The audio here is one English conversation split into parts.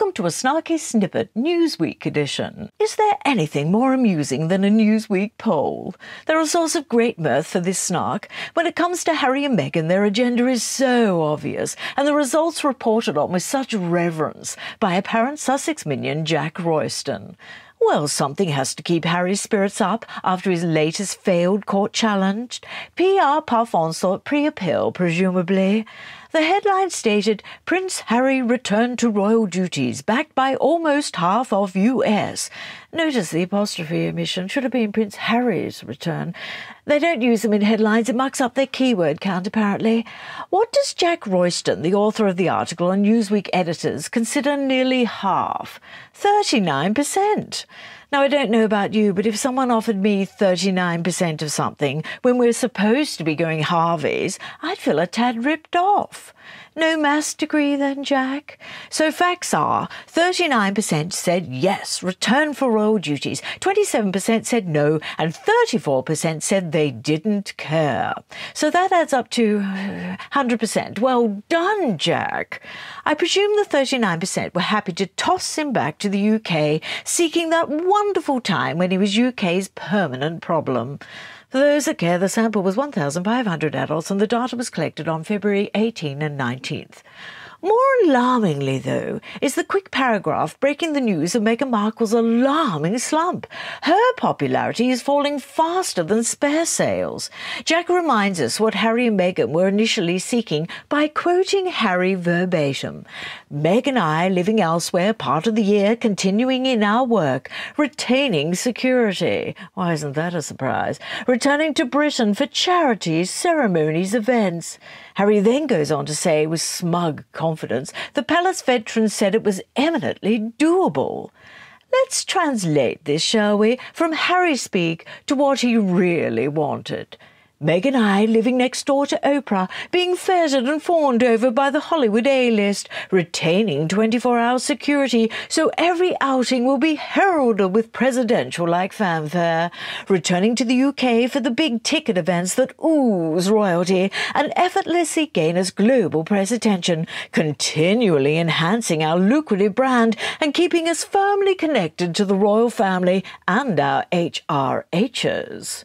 Welcome to a snarky snippet Newsweek edition. Is there anything more amusing than a Newsweek poll? They're a source of great mirth for this snark. When it comes to Harry and Meghan, their agenda is so obvious, and the results reported on with such reverence by apparent Sussex minion Jack Royston. Well, something has to keep Harry's spirits up after his latest failed court challenge. PR puff on sort pre-appeal, presumably. The headline stated Prince Harry returned to royal duties, backed by almost half of US. Notice the apostrophe omission should have been Prince Harry's return. They don't use them in headlines, it mucks up their keyword count, apparently. What does Jack Royston, the author of the article, and Newsweek editors consider nearly half? 39%. Now, I don't know about you, but if someone offered me 39% of something when we're supposed to be going Harveys, I'd feel a tad ripped off. No maths degree then, Jack? So facts are 39% said yes, return for royal duties, 27% said no, and 34% said they didn't care. So that adds up to 100%. Well done, Jack. I presume the 39% were happy to toss him back to the UK, seeking that wonderful time when he was UK's permanent problem. For those that care, the sample was 1,500 adults and the data was collected on February 18 and 19th. More alarmingly, though, is the quick paragraph breaking the news of Meghan Markle's alarming slump. Her popularity is falling faster than spare sales. Jack reminds us what Harry and Meghan were initially seeking by quoting Harry verbatim. Meg and I living elsewhere part of the year, continuing in our work, retaining security. Why isn't that a surprise? Returning to Britain for charities, ceremonies, events. Harry then goes on to say with smug confidence the palace veteran said it was eminently doable. Let's translate this, shall we, from Harry speak to what he really wanted. Meg and I living next door to Oprah, being feted and fawned over by the Hollywood A-list, retaining 24-hour security so every outing will be heralded with presidential-like fanfare, returning to the UK for the big-ticket events that ooze royalty and effortlessly gain us global press attention, continually enhancing our lucrative brand and keeping us firmly connected to the royal family and our HRHs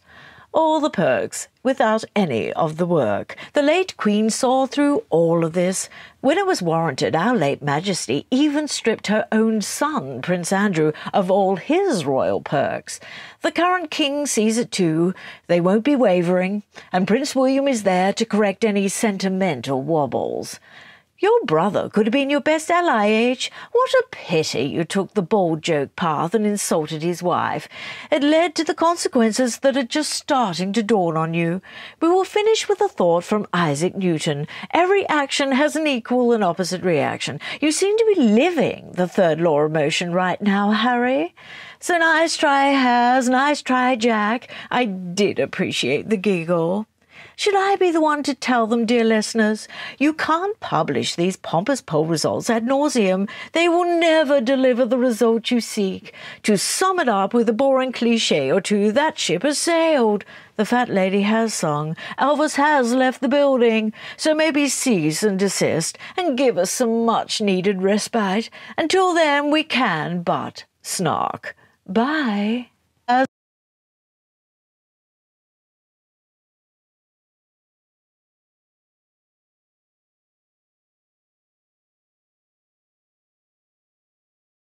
all the perks without any of the work. The late Queen saw through all of this. When it was warranted, our late Majesty even stripped her own son, Prince Andrew, of all his royal perks. The current King sees it too. They won't be wavering, and Prince William is there to correct any sentimental wobbles. Your brother could have been your best ally, H. What a pity you took the bald joke path and insulted his wife. It led to the consequences that are just starting to dawn on you. We will finish with a thought from Isaac Newton. Every action has an equal and opposite reaction. You seem to be living the third law of motion right now, Harry. So nice try, Has. Nice try, Jack. I did appreciate the giggle. Should I be the one to tell them, dear listeners? You can't publish these pompous poll results ad nauseum. They will never deliver the result you seek. To sum it up with a boring cliche or two, that ship has sailed. The fat lady has sung. Elvis has left the building. So maybe cease and desist and give us some much needed respite. Until then, we can but snark. Bye.